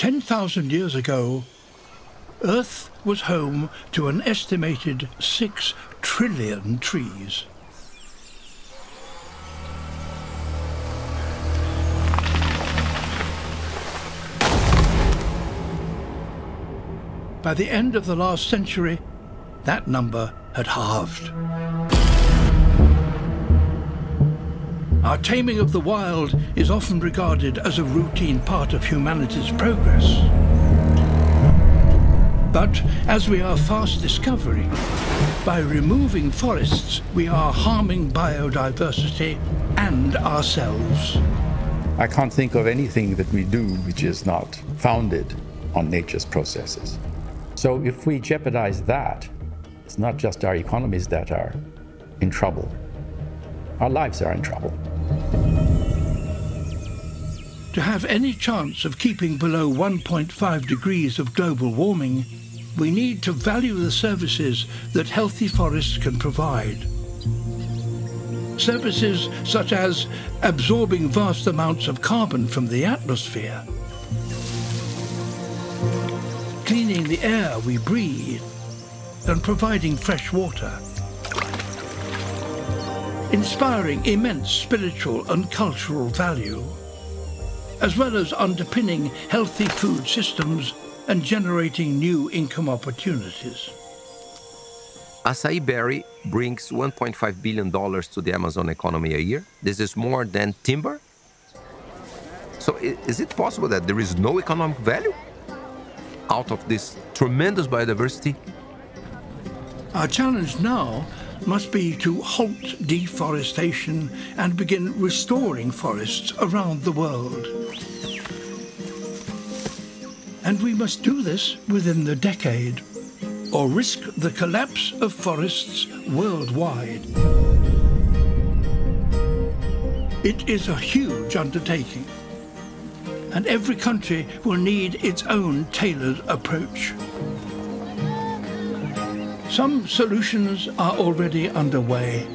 10,000 years ago, Earth was home to an estimated 6 trillion trees. By the end of the last century, that number had halved. Our taming of the wild is often regarded as a routine part of humanity's progress. But as we are fast discovering, by removing forests, we are harming biodiversity and ourselves. I can't think of anything that we do which is not founded on nature's processes. So if we jeopardize that, it's not just our economies that are in trouble. Our lives are in trouble. To have any chance of keeping below 1.5 degrees of global warming, we need to value the services that healthy forests can provide. Services such as absorbing vast amounts of carbon from the atmosphere, cleaning the air we breathe, and providing fresh water. Inspiring immense spiritual and cultural value, as well as underpinning healthy food systems and generating new income opportunities. Acai berry brings $1.5 billion to the Amazon economy a year. This is more than timber. So is it possible that there is no economic value out of this tremendous biodiversity? Our challenge now must be to halt deforestation and begin restoring forests around the world. And we must do this within the decade, or risk the collapse of forests worldwide. It is a huge undertaking, and every country will need its own tailored approach. Some solutions are already underway.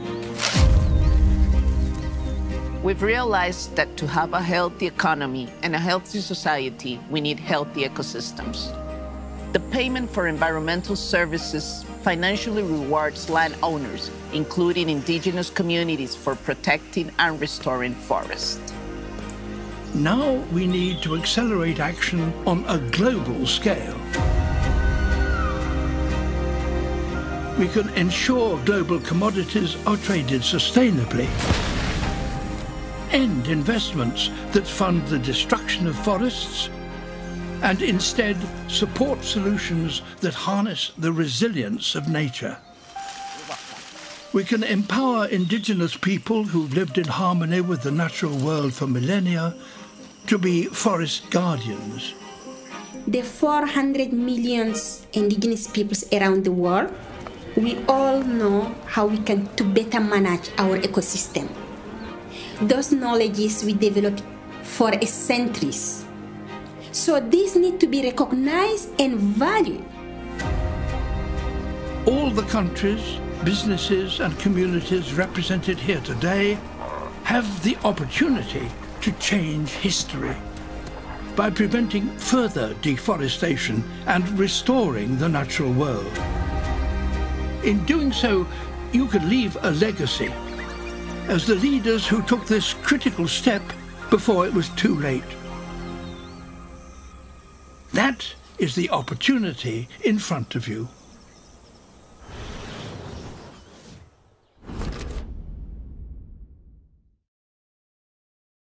We've realized that to have a healthy economy and a healthy society, we need healthy ecosystems. The payment for environmental services financially rewards landowners, including indigenous communities, for protecting and restoring forests. Now we need to accelerate action on a global scale. We can ensure global commodities are traded sustainably end investments that fund the destruction of forests and instead support solutions that harness the resilience of nature. We can empower indigenous people who've lived in harmony with the natural world for millennia to be forest guardians. The 400 million indigenous peoples around the world, we all know how we can to better manage our ecosystem those knowledges we developed for centuries. So these need to be recognized and valued. All the countries, businesses and communities represented here today have the opportunity to change history by preventing further deforestation and restoring the natural world. In doing so, you could leave a legacy as the leaders who took this critical step before it was too late. That is the opportunity in front of you.